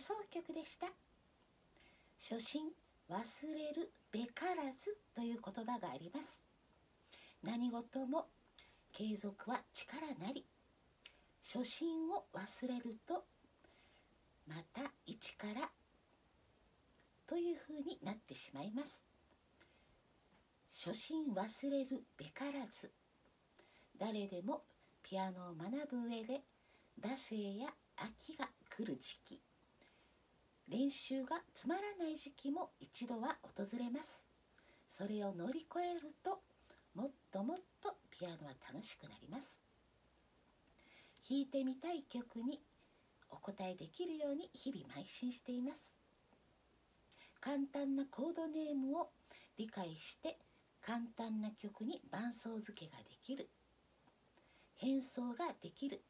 奏曲でした。初心忘れるべからずという言葉があります。何事も継続は力なり。初心を忘れるとまた一からというふうになってしまいます。初心忘れるべからず。誰でもピアノを学ぶ上で惰性や飽きが来る時期。練習がつまらない時期も一度は訪れます。それを乗り越えるともっともっとピアノは楽しくなります。弾いてみたい曲にお答えできるように日々邁進しています。簡単なコードネームを理解して簡単な曲に伴奏付けができる。変奏ができる。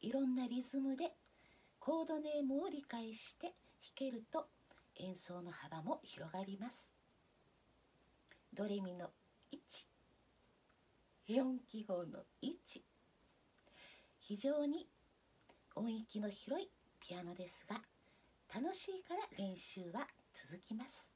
いろんなリズムでコードネームを理解してけると演奏の幅も広がります。ドレミの14記号の1非常に音域の広いピアノですが楽しいから練習は続きます。